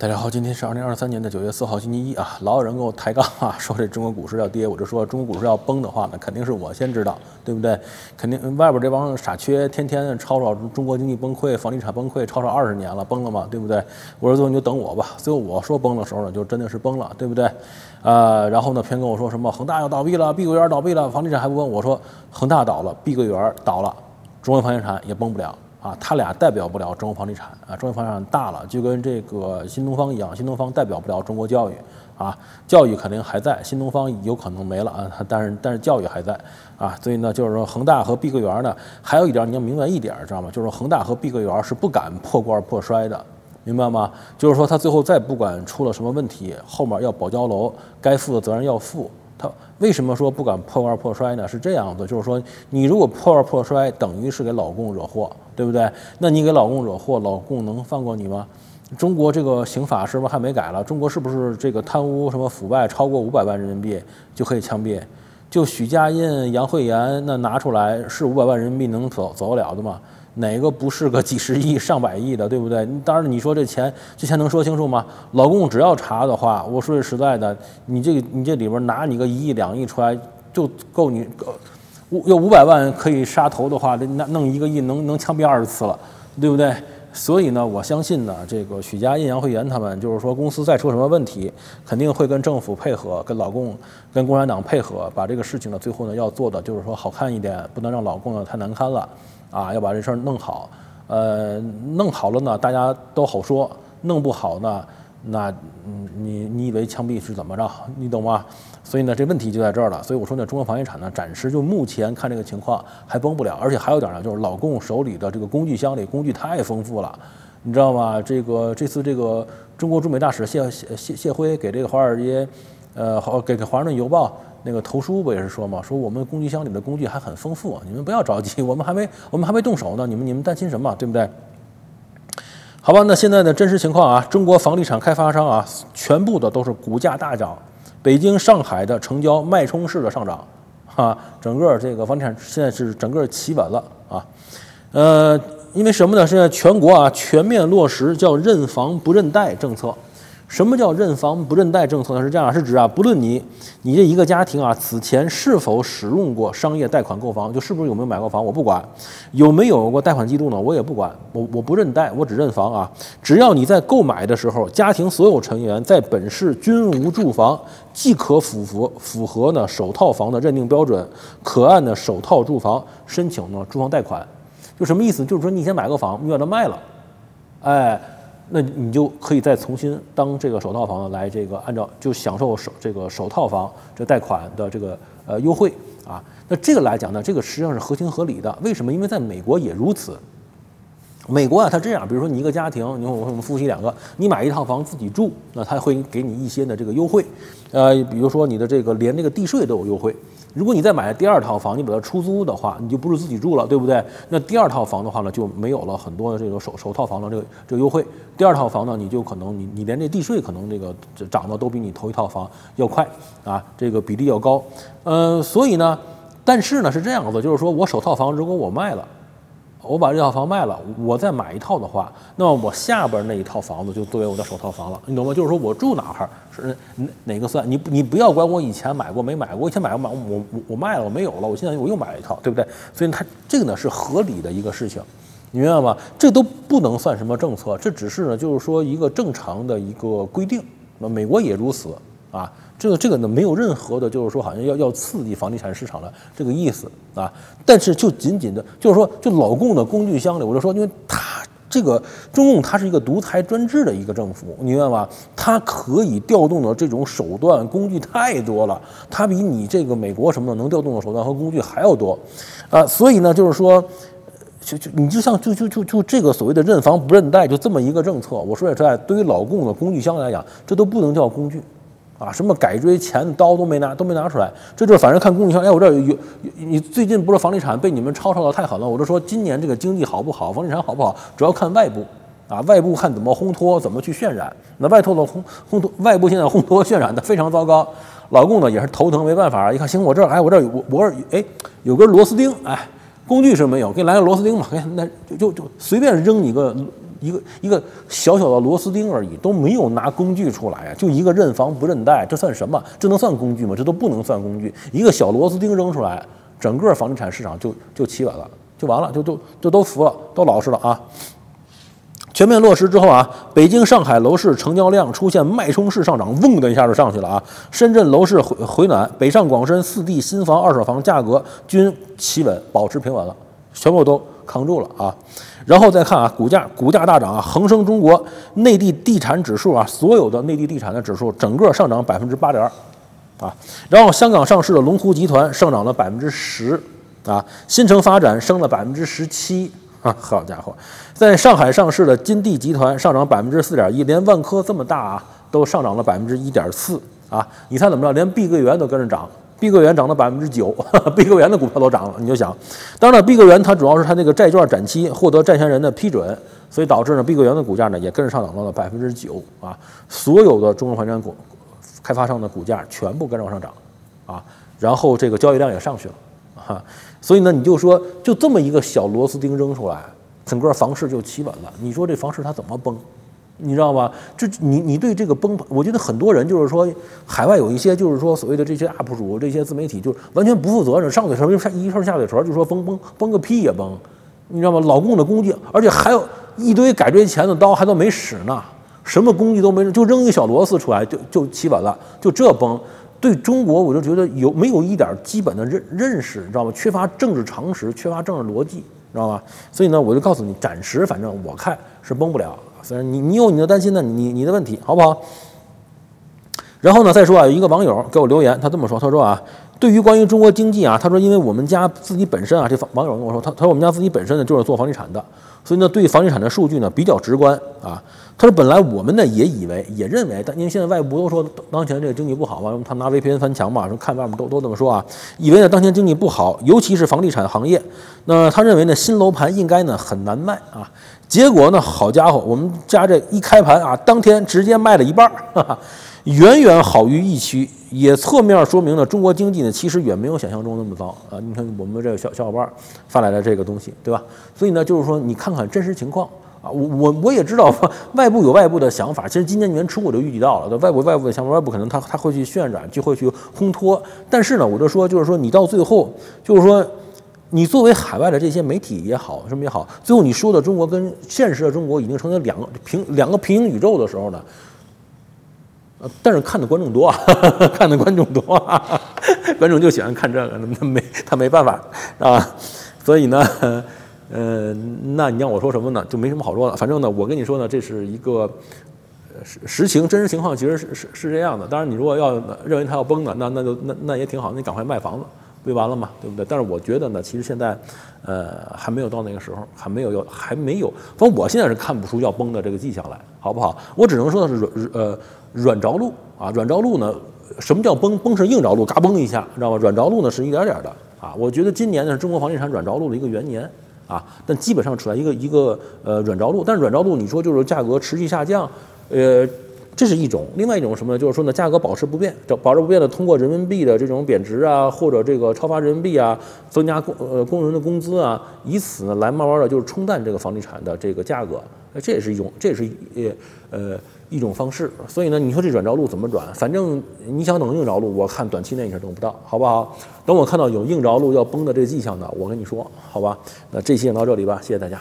大家好，今天是二零二三年的九月四号，星期一啊。老有人跟我抬杠啊，说这中国股市要跌，我就说中国股市要崩的话呢，肯定是我先知道，对不对？肯定外边这帮傻缺天天吵吵中国经济崩溃、房地产崩溃，吵吵二十年了，崩了嘛？对不对？我说最后你就等我吧，最后我说崩的时候呢，就真的是崩了，对不对？呃，然后呢，偏跟我说什么恒大要倒闭了，碧桂园倒闭了，房地产还不崩？我说恒大倒了，碧桂园倒了，中国房地产也崩不了。啊，他俩代表不了中国房地产啊，中国房地产大了，就跟这个新东方一样，新东方代表不了中国教育啊，教育肯定还在，新东方有可能没了啊，但是但是教育还在啊，所以呢，就是说恒大和碧桂园呢，还有一点你要明白一点，知道吗？就是恒大和碧桂园是不敢破罐破摔的，明白吗？就是说他最后再不管出了什么问题，后面要保交楼，该负的责任要负。他为什么说不敢破罐破摔呢？是这样子，就是说你如果破罐破摔，等于是给老公惹祸。对不对？那你给老公惹祸，老公能放过你吗？中国这个刑法是不是还没改了？中国是不是这个贪污什么腐败超过五百万人民币就可以枪毙？就许家印、杨惠妍那拿出来是五百万人民币能走走得了的吗？哪个不是个几十亿、上百亿的，对不对？当然你说这钱这钱能说清楚吗？老公只要查的话，我说句实在的，你这个你这里边拿你个一亿两亿出来就够你。五要五百万可以杀头的话，那弄一个亿能能枪毙二十次了，对不对？所以呢，我相信呢，这个许家印、杨惠妍他们，就是说公司再出什么问题，肯定会跟政府配合，跟老共、跟共产党配合，把这个事情呢，最后呢要做的就是说好看一点，不能让老共呢太难堪了，啊，要把这事儿弄好。呃，弄好了呢，大家都好说；弄不好呢。那，你你以为枪毙是怎么着？你懂吗？所以呢，这问题就在这儿了。所以我说呢，中国房地产呢，暂时就目前看这个情况还崩不了。而且还有点呢，就是老共手里的这个工具箱里工具太丰富了，你知道吗？这个这次这个中国驻美大使谢谢谢谢辉给这个华尔街，呃，给给华盛顿邮报那个投书不也是说嘛，说我们工具箱里的工具还很丰富，你们不要着急，我们还没我们还没动手呢，你们你们担心什么？对不对？好吧，那现在的真实情况啊，中国房地产开发商啊，全部的都是股价大涨，北京、上海的成交脉冲式的上涨，哈，整个这个房地产现在是整个企稳了啊，呃，因为什么呢？现在全国啊全面落实叫认房不认贷政策。什么叫认房不认贷政策呢？是这样，是指啊，不论你你这一个家庭啊，此前是否使用过商业贷款购房，就是不是有没有买过房，我不管，有没有过贷款记录呢，我也不管，我我不认贷，我只认房啊。只要你在购买的时候，家庭所有成员在本市均无住房，即可符合符合呢首套房的认定标准，可按呢首套住房申请呢住房贷款。就什么意思？就是说你先买个房，你把它卖了，哎。那你就可以再重新当这个首套房来这个按照就享受首这个首套房这贷款的这个呃优惠啊。那这个来讲呢，这个实际上是合情合理的。为什么？因为在美国也如此。美国啊，它这样，比如说你一个家庭，你说我们夫妻两个，你买一套房自己住，那他会给你一些的这个优惠，呃，比如说你的这个连这个地税都有优惠。如果你再买第二套房，你把它出租的话，你就不是自己住了，对不对？那第二套房的话呢，就没有了很多的这个首首套房的这个这个优惠。第二套房呢，你就可能你你连这地税可能这个涨的都比你头一套房要快啊，这个比例要高。呃，所以呢，但是呢是这样子，就是说我首套房如果我卖了。我把这套房卖了，我再买一套的话，那么我下边那一套房子就作为我的首套房了，你懂吗？就是说我住哪儿是哪哪个算？你你不要管我以前买过没买过，我以前买过买我我我卖了我没有了，我现在我又买了一套，对不对？所以它这个呢是合理的一个事情，你明白吗？这都不能算什么政策，这只是呢就是说一个正常的一个规定，那美国也如此啊。这个这个呢，没有任何的，就是说好像要要刺激房地产市场的这个意思啊。但是就仅仅的，就是说，就老共的工具箱里，我就说，因为他这个中共，它是一个独裁专制的一个政府，你明白吗？它可以调动的这种手段工具太多了，它比你这个美国什么的能调动的手段和工具还要多啊。所以呢，就是说，就就你就像就就就就这个所谓的认房不认贷，就这么一个政策，我说实在，对于老共的工具箱来讲，这都不能叫工具。啊，什么改锥、钳、刀都没拿，都没拿出来。这就是反正看工具箱。哎，我这有有，你最近不是房地产被你们抄抄的太狠了？我就说今年这个经济好不好，房地产好不好，主要看外部。啊，外部看怎么烘托，怎么去渲染。那外头的烘烘托，外部现在烘托 渲染的非常糟糕。老共呢也是头疼，没办法。一看，行，我这儿，哎，我这儿我我哎有根螺丝钉，哎，工具是没有，给你来个螺丝钉吧。哎那就就就随便扔你个一个一个小小的螺丝钉而已，都没有拿工具出来啊，就一个认房不认贷，这算什么？这能算工具吗？这都不能算工具。一个小螺丝钉扔出来，整个房地产市场就就起稳了，就完了，就都就都服了，都老实了啊。全面落实之后啊，北京、上海楼市成交量出现脉冲式上涨，嗡的一下就上去了啊。深圳楼市回回暖，北上广深四地新房、二手房价格均企稳，保持平稳了，全部都扛住了啊。然后再看啊，股价股价大涨啊，恒生中国内地地产指数啊，所有的内地地产的指数整个上涨百分之八点二啊。然后香港上市的龙湖集团上涨了百分之十啊，新城发展升了百分之十七。啊，好家伙，在上海上市的金地集团上涨百分之四点一，连万科这么大啊，都上涨了百分之一点四啊！你猜怎么着？连碧桂园都跟着涨，碧桂园涨了百分之九，碧桂园的股票都涨了。你就想，当然了，碧桂园它主要是它那个债券展期获得债权人的批准，所以导致呢，碧桂园的股价呢也跟着上涨到了百分之九啊！所有的中国房产股开发商的股价全部跟着往上涨啊，然后这个交易量也上去了。哈，所以呢，你就说，就这么一个小螺丝钉扔出来，整个房市就企稳了。你说这房市它怎么崩？你知道吧？这你你对这个崩，我觉得很多人就是说，海外有一些就是说所谓的这些 UP 主、这些自媒体，就完全不负责任，上嘴唇就上一声下嘴唇就说崩崩崩个屁也崩，你知道吗？老共的工具，而且还有一堆改锥钳子刀还都没使呢，什么工具都没，就扔一个小螺丝出来就就起稳了，就这崩。对中国，我就觉得有没有一点基本的认认识，你知道吗？缺乏政治常识，缺乏政治逻辑，知道吗？所以呢，我就告诉你，暂时反正我看是崩不了。虽然你你有你的担心呢，你你的问题，好不好？然后呢，再说啊，有一个网友给我留言，他这么说，他说啊，对于关于中国经济啊，他说因为我们家自己本身啊，这房网友跟我说，他他说我们家自己本身呢就是做房地产的，所以呢，对房地产的数据呢比较直观啊。他说：“本来我们呢也以为，也认为，但因为现在外部都说当前这个经济不好嘛，他拿 VPN 翻墙嘛，说看外面都都这么说啊，以为呢当前经济不好，尤其是房地产行业。那他认为呢新楼盘应该呢很难卖啊。结果呢，好家伙，我们家这一开盘啊，当天直接卖了一半儿，远远好于预期，也侧面说明了中国经济呢其实远没有想象中那么糟啊。你看我们这个小小伙伴发来的这个东西，对吧？所以呢，就是说你看看真实情况。”啊，我我我也知道，外部有外部的想法。其实今年年初我就预计到了，外部外部的想法，外部可能他他会去渲染，就会去烘托。但是呢，我就说，就是说，你到最后，就是说，你作为海外的这些媒体也好，什么也好，最后你说的中国跟现实的中国已经成了两个平两个平行宇宙的时候呢，呃，但是看的观众多，啊 看的观众多，啊 观众就喜欢看这个，那没他没办法啊，所以呢。呃，那你让我说什么呢？就没什么好说的。反正呢，我跟你说呢，这是一个实实情，真实情况其实是是是这样的。当然，你如果要认为它要崩了，那那就那那也挺好，你赶快卖房子，就完了嘛，对不对？但是我觉得呢，其实现在呃还没有到那个时候，还没有要还没有。反正我现在是看不出要崩的这个迹象来，好不好？我只能说的是软呃软着陆啊，软着陆呢，什么叫崩？崩是硬着陆，嘎嘣一下，知道吗？软着陆呢是一点点的啊。我觉得今年呢是中国房地产软着陆的一个元年。啊，但基本上出来一个一个呃软着陆，但是软着陆你说就是价格持续下降，呃，这是一种；另外一种什么呢？就是说呢，价格保持不变，保持不变的通过人民币的这种贬值啊，或者这个超发人民币啊，增加工呃工人的工资啊，以此呢来慢慢的就是冲淡这个房地产的这个价格，那这也是一种，这也是呃呃。一种方式，所以呢，你说这软着陆怎么转？反正你想等硬着陆，我看短期内你是等不到，好不好？等我看到有硬着陆要崩的这个迹象呢，我跟你说，好吧？那这期就到这里吧，谢谢大家。